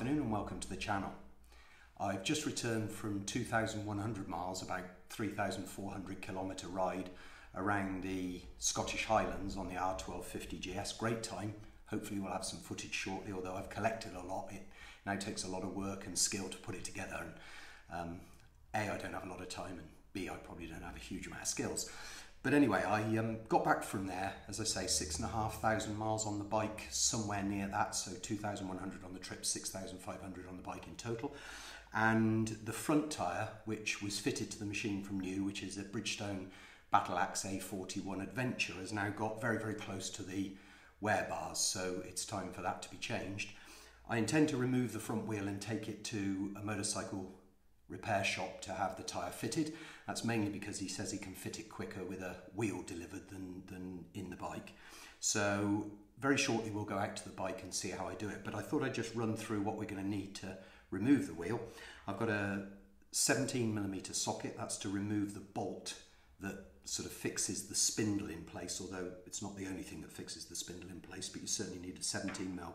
afternoon and welcome to the channel. I've just returned from 2,100 miles, about 3,400 kilometre ride around the Scottish Highlands on the R1250 GS. Great time. Hopefully we'll have some footage shortly, although I've collected a lot. It now takes a lot of work and skill to put it together. And um, A, I don't have a lot of time, and B, I probably don't have a huge amount of skills. But anyway, I um, got back from there, as I say, six and a half thousand miles on the bike, somewhere near that. So 2,100 on the trip, 6,500 on the bike in total. And the front tyre, which was fitted to the machine from new, which is a Bridgestone Battlaxe A41 Adventure, has now got very, very close to the wear bars. So it's time for that to be changed. I intend to remove the front wheel and take it to a motorcycle repair shop to have the tyre fitted. That's mainly because he says he can fit it quicker with a wheel delivered than, than in the bike. So very shortly we'll go out to the bike and see how I do it. But I thought I'd just run through what we're going to need to remove the wheel. I've got a 17 millimeter socket, that's to remove the bolt that sort of fixes the spindle in place, although it's not the only thing that fixes the spindle in place, but you certainly need a 17 mil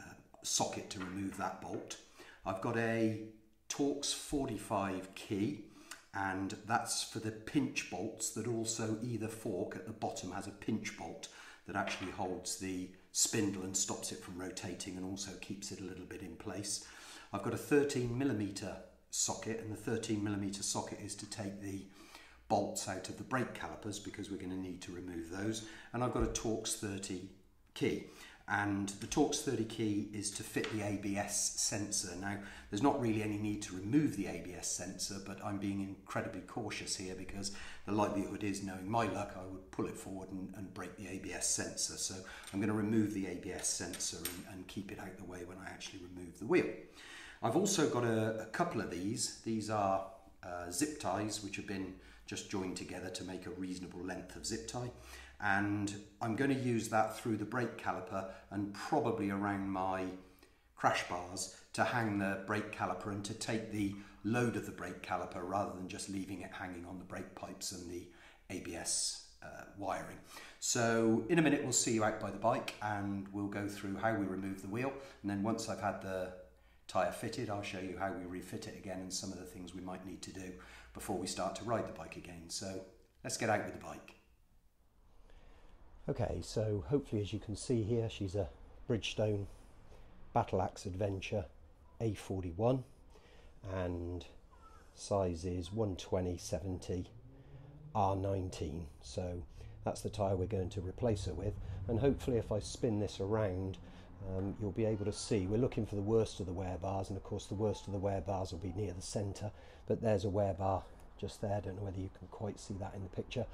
uh, socket to remove that bolt. I've got a Torx 45 key and that's for the pinch bolts that also either fork at the bottom has a pinch bolt that actually holds the spindle and stops it from rotating and also keeps it a little bit in place. I've got a 13 millimeter socket and the 13 millimeter socket is to take the bolts out of the brake calipers because we're going to need to remove those and I've got a Torx 30 key and the Torx 30 key is to fit the ABS sensor. Now, there's not really any need to remove the ABS sensor, but I'm being incredibly cautious here because the likelihood is, knowing my luck, I would pull it forward and, and break the ABS sensor. So I'm going to remove the ABS sensor and, and, keep it out the way when I actually remove the wheel. I've also got a, a couple of these. These are uh, zip ties, which have been just joined together to make a reasonable length of zip tie and I'm going to use that through the brake caliper and probably around my crash bars to hang the brake caliper and to take the load of the brake caliper rather than just leaving it hanging on the brake pipes and the ABS uh, wiring. So in a minute we'll see you out by the bike and we'll go through how we remove the wheel and then once I've had the tyre fitted I'll show you how we refit it again and some of the things we might need to do before we start to ride the bike again. So let's get out with the bike. Okay, so hopefully as you can see here, she's a Bridgestone Battlaxe Adventure A41 and size is 120 70 R19 so that's the tyre we're going to replace her with and hopefully if I spin this around um, you'll be able to see. We're looking for the worst of the wear bars and of course the worst of the wear bars will be near the centre but there's a wear bar just there. I don't know whether you can quite see that in the picture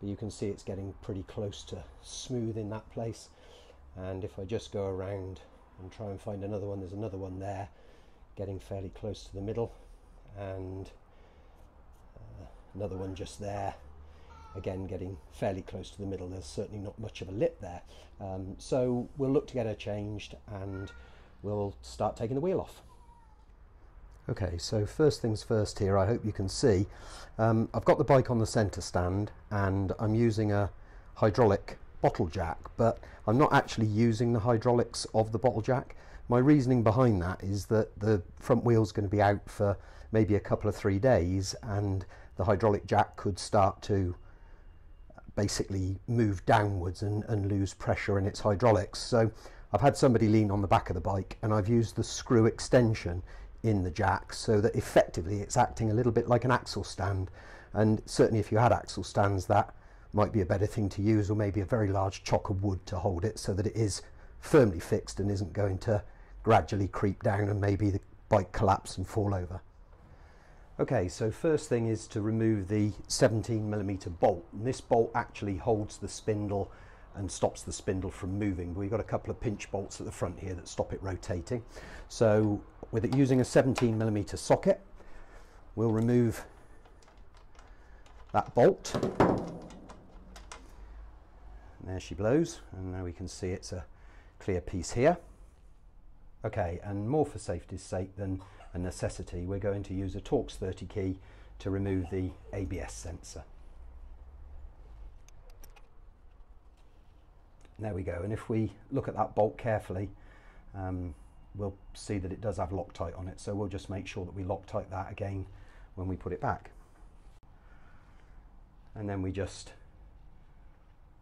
but you can see it's getting pretty close to smooth in that place. And if I just go around and try and find another one there's another one there getting fairly close to the middle. And uh, another one just there again getting fairly close to the middle. There's certainly not much of a lip there. Um, so we'll look to get her changed and we'll start taking the wheel off Okay, so first things first here, I hope you can see. Um, I've got the bike on the centre stand and I'm using a hydraulic bottle jack, but I'm not actually using the hydraulics of the bottle jack. My reasoning behind that is that the front wheel's going to be out for maybe a couple of three days and the hydraulic jack could start to basically move downwards and, and lose pressure in its hydraulics. So I've had somebody lean on the back of the bike and I've used the screw extension in the jack so that effectively it's acting a little bit like an axle stand and certainly if you had axle stands that might be a better thing to use or maybe a very large chock of wood to hold it so that it is firmly fixed and isn't going to gradually creep down and maybe the bike collapse and fall over. Okay, so first thing is to remove the 17 millimeter bolt. And this bolt actually holds the spindle and stops the spindle from moving. We've got a couple of pinch bolts at the front here that stop it rotating. So with it using a 17 millimeter socket, we'll remove that bolt. And there she blows, and now we can see it's a clear piece here. Okay, and more for safety's sake than a necessity, we're going to use a Torx 30 key to remove the ABS sensor. There we go, and if we look at that bolt carefully, um, we'll see that it does have Loctite on it. So we'll just make sure that we Loctite that again when we put it back. And then we just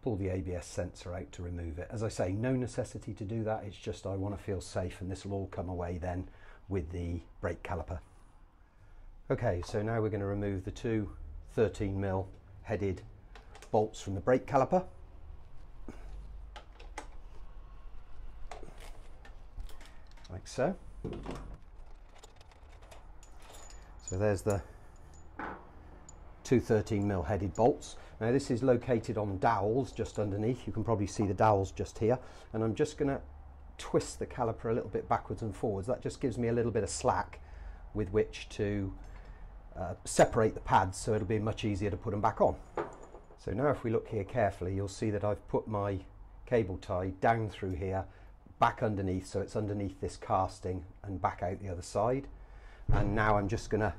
pull the ABS sensor out to remove it. As I say, no necessity to do that. It's just I want to feel safe and this will all come away then with the brake caliper. Okay, so now we're going to remove the two 13 mil headed bolts from the brake caliper. Like so. So there's the two 13 mil headed bolts. Now this is located on dowels just underneath. You can probably see the dowels just here. And I'm just going to twist the caliper a little bit backwards and forwards. That just gives me a little bit of slack with which to uh, separate the pads so it'll be much easier to put them back on. So now if we look here carefully, you'll see that I've put my cable tie down through here, back underneath, so it's underneath this casting and back out the other side. And now I'm just gonna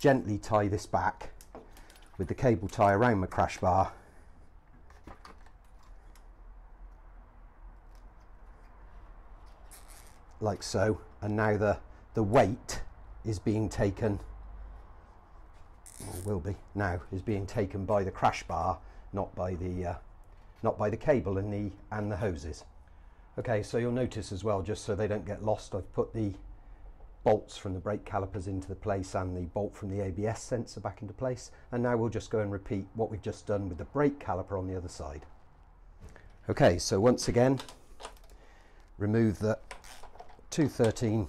gently tie this back with the cable tie around my crash bar. Like so. And now the the weight is being taken or will be now is being taken by the crash bar not by the uh, not by the cable and the and the hoses okay so you'll notice as well just so they don't get lost I've put the bolts from the brake calipers into the place and the bolt from the ABS sensor back into place. And now we'll just go and repeat what we've just done with the brake caliper on the other side. Okay so once again remove the two 13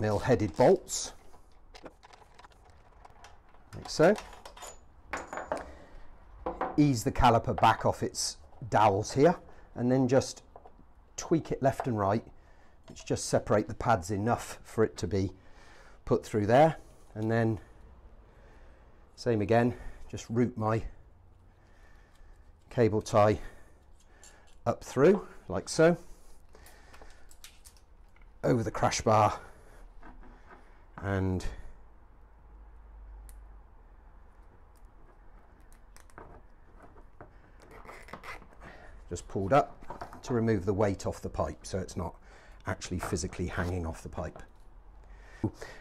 mil headed bolts. Like so. Ease the caliper back off its dowels here and then just tweak it left and right which just separate the pads enough for it to be put through there. And then same again just route my cable tie up through like so over the crash bar and just pulled up to remove the weight off the pipe so it's not actually physically hanging off the pipe.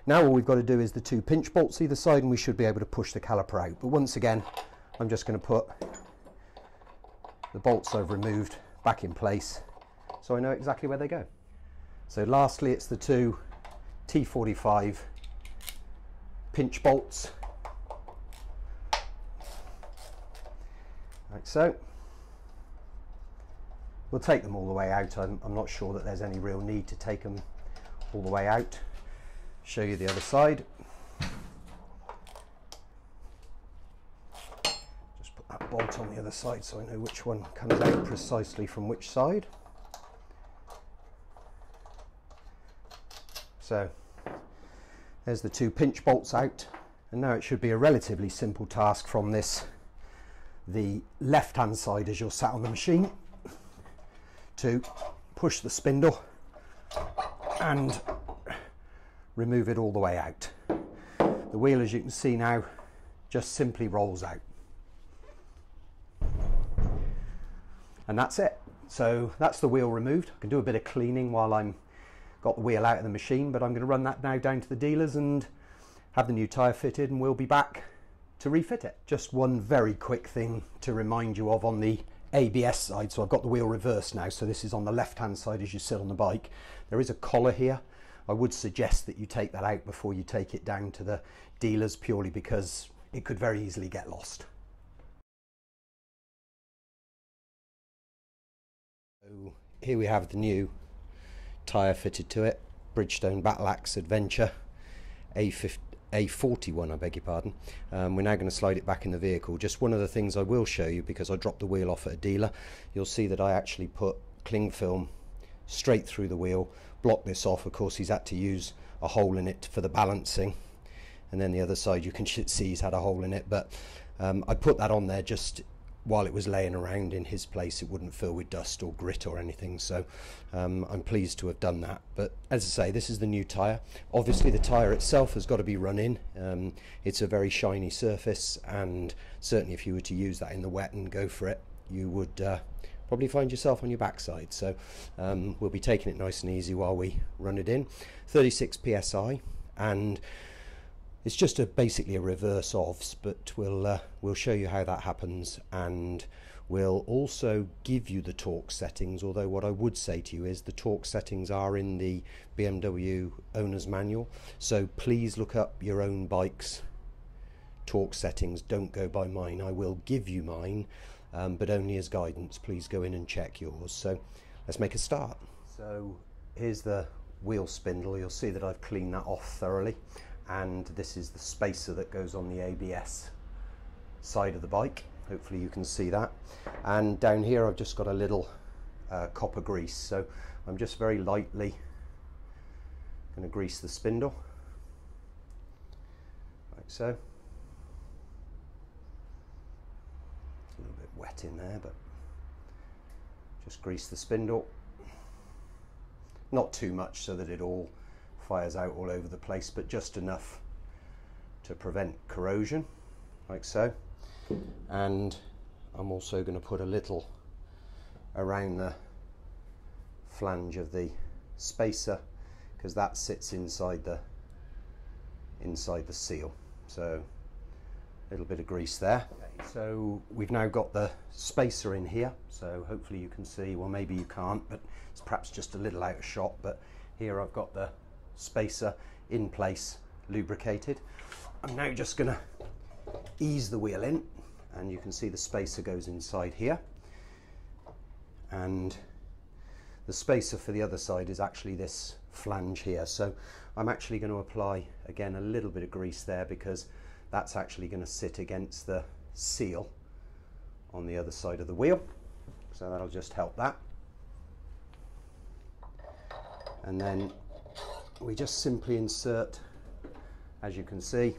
Now all we've got to do is the two pinch bolts either side and we should be able to push the caliper out. But once again, I'm just going to put the bolts I've removed back in place so I know exactly where they go. So lastly, it's the two T45 pinch bolts like so. We'll take them all the way out. I'm, I'm not sure that there's any real need to take them all the way out. Show you the other side. Just put that bolt on the other side so I know which one comes out precisely from which side. So there's the two pinch bolts out and now it should be a relatively simple task from this the left hand side as you're sat on the machine to push the spindle and remove it all the way out. The wheel, as you can see now, just simply rolls out. And that's it. So that's the wheel removed. I can do a bit of cleaning while I'm got the wheel out of the machine, but I'm going to run that now down to the dealers and have the new tyre fitted and we'll be back to refit it. Just one very quick thing to remind you of on the ABS side, so I've got the wheel reversed now, so this is on the left hand side as you sit on the bike. There is a collar here. I would suggest that you take that out before you take it down to the dealers purely because it could very easily get lost. So here we have the new tyre fitted to it, Bridgestone Battlaxe Adventure A50, a41, I beg your pardon. Um, we're now going to slide it back in the vehicle. Just one of the things I will show you because I dropped the wheel off at a dealer, you'll see that I actually put cling film straight through the wheel, block this off. Of course, he's had to use a hole in it for the balancing. And then the other side, you can see he's had a hole in it. But um, I put that on there just while it was laying around in his place, it wouldn't fill with dust or grit or anything. So um, I'm pleased to have done that. But as I say, this is the new tyre. Obviously, the tyre itself has got to be run in. Um, it's a very shiny surface, and certainly if you were to use that in the wet and go for it, you would uh, probably find yourself on your backside. So um, we'll be taking it nice and easy while we run it in. 36 psi, and it's just a basically a reverse OVS, but we'll uh, we'll show you how that happens and we'll also give you the torque settings although what I would say to you is the torque settings are in the BMW owner's manual. So please look up your own bike's torque settings. Don't go by mine. I will give you mine um, but only as guidance. Please go in and check yours. So let's make a start. So here's the wheel spindle. You'll see that I've cleaned that off thoroughly and this is the spacer that goes on the ABS side of the bike. Hopefully you can see that. And down here I've just got a little uh, copper grease. So I'm just very lightly going to grease the spindle like so. It's a little bit wet in there but just grease the spindle. Not too much so that it all fires out all over the place but just enough to prevent corrosion like so. And I'm also going to put a little around the flange of the spacer because that sits inside the inside the seal. So a little bit of grease there. Okay, so we've now got the spacer in here. So hopefully you can see well maybe you can't but it's perhaps just a little out of shot but here I've got the spacer in place lubricated. I'm now just going to ease the wheel in and you can see the spacer goes inside here. And the spacer for the other side is actually this flange here. So I'm actually going to apply again a little bit of grease there because that's actually going to sit against the seal on the other side of the wheel. So that'll just help that. And then we just simply insert as you can see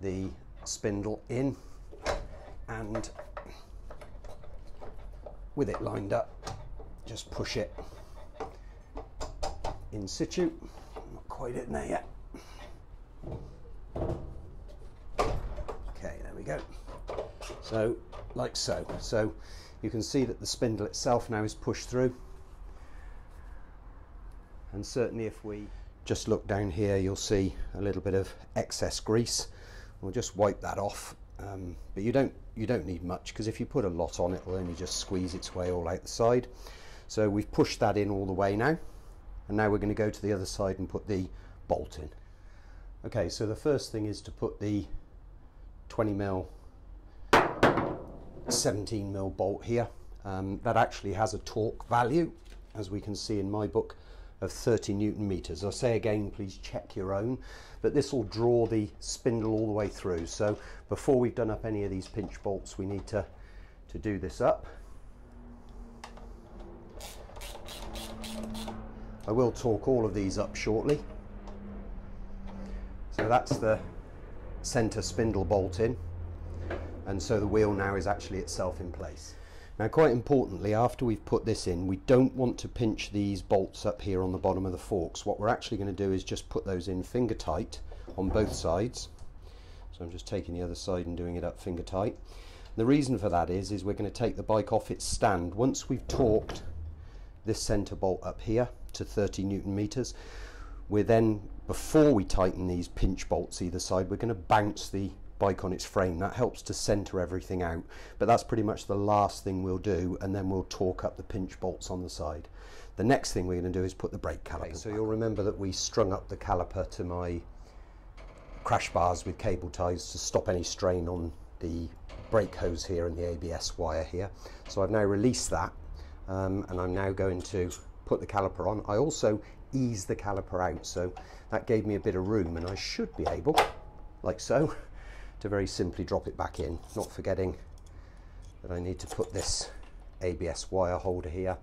the spindle in and with it lined up just push it in situ. Not quite in there yet. Okay there we go. So like so. So you can see that the spindle itself now is pushed through and certainly if we just look down here you'll see a little bit of excess grease. We'll just wipe that off. Um, but you don't you don't need much because if you put a lot on it will only just squeeze its way all out the side. So we've pushed that in all the way now. And now we're going to go to the other side and put the bolt in. Okay so the first thing is to put the 20 mil 17 mil bolt here. Um, that actually has a torque value as we can see in my book of 30 newton meters. I'll say again, please check your own, but this will draw the spindle all the way through. So before we've done up any of these pinch bolts, we need to, to do this up. I will torque all of these up shortly. So that's the center spindle bolt in. And so the wheel now is actually itself in place. Now quite importantly, after we've put this in, we don't want to pinch these bolts up here on the bottom of the forks. What we're actually going to do is just put those in finger tight on both sides. So I'm just taking the other side and doing it up finger tight. The reason for that is, is we're going to take the bike off its stand. Once we've torqued this center bolt up here to 30 newton meters, we're then, before we tighten these pinch bolts either side, we're going to bounce the bike on its frame. That helps to center everything out. But that's pretty much the last thing we'll do and then we'll torque up the pinch bolts on the side. The next thing we're going to do is put the brake caliper. Okay, so you'll remember that we strung up the caliper to my crash bars with cable ties to stop any strain on the brake hose here and the ABS wire here. So I've now released that um, and I'm now going to put the caliper on. I also ease the caliper out so that gave me a bit of room and I should be able, like so, to very simply drop it back in, not forgetting that I need to put this ABS wire holder here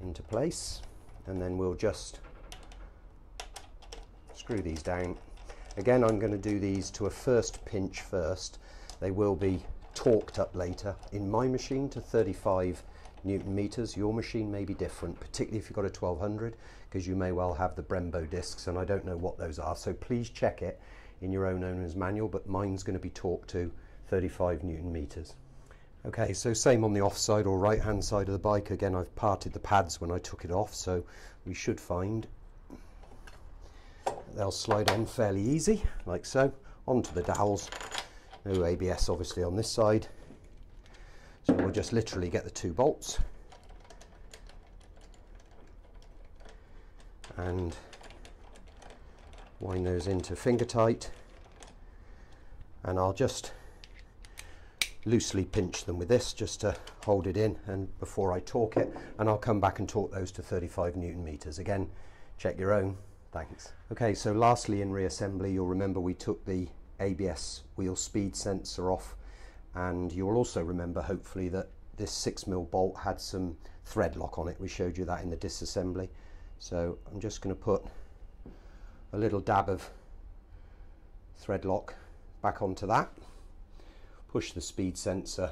into place and then we'll just screw these down. Again, I'm going to do these to a first pinch first. They will be torqued up later. In my machine to 35 newton meters, your machine may be different, particularly if you've got a 1200, because you may well have the Brembo discs and I don't know what those are. So please check it in your own owner's manual, but mine's going to be torqued to 35 newton meters. Okay, so same on the off side or right hand side of the bike. Again, I've parted the pads when I took it off, so we should find they'll slide on fairly easy, like so, onto the dowels. No ABS obviously on this side. So we'll just literally get the two bolts and wind those into finger tight. And I'll just loosely pinch them with this just to hold it in and before I torque it. And I'll come back and torque those to 35 newton meters. Again check your own. Thanks. Okay so lastly in reassembly you'll remember we took the ABS wheel speed sensor off. And you'll also remember hopefully that this 6 mil bolt had some thread lock on it. We showed you that in the disassembly. So I'm just going to put a little dab of thread lock back onto that. Push the speed sensor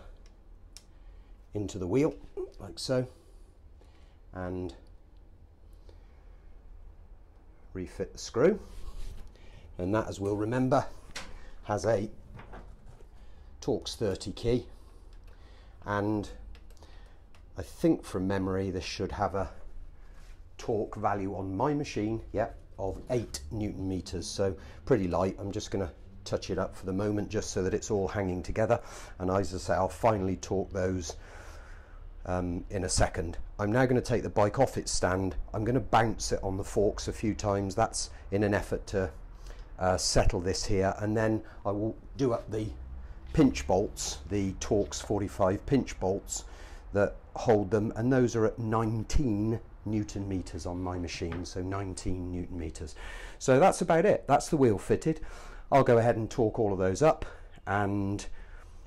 into the wheel like so and refit the screw. And that as we'll remember has a Torx 30 key. And I think from memory this should have a torque value on my machine. Yeah of 8 newton meters so pretty light I'm just going to touch it up for the moment just so that it's all hanging together and as I say I'll finally torque those um, in a second. I'm now going to take the bike off its stand. I'm going to bounce it on the forks a few times. That's in an effort to uh, settle this here and then I will do up the pinch bolts, the Torx 45 pinch bolts that hold them and those are at 19 newton meters on my machine so 19 newton meters. So that's about it. That's the wheel fitted. I'll go ahead and torque all of those up and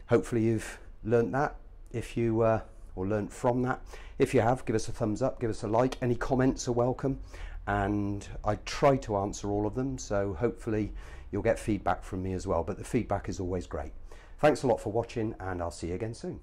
hopefully you've learnt that. If you uh, or learnt from that. If you have give us a thumbs up give us a like. Any comments are welcome and I try to answer all of them so hopefully you'll get feedback from me as well. But the feedback is always great. Thanks a lot for watching and I'll see you again soon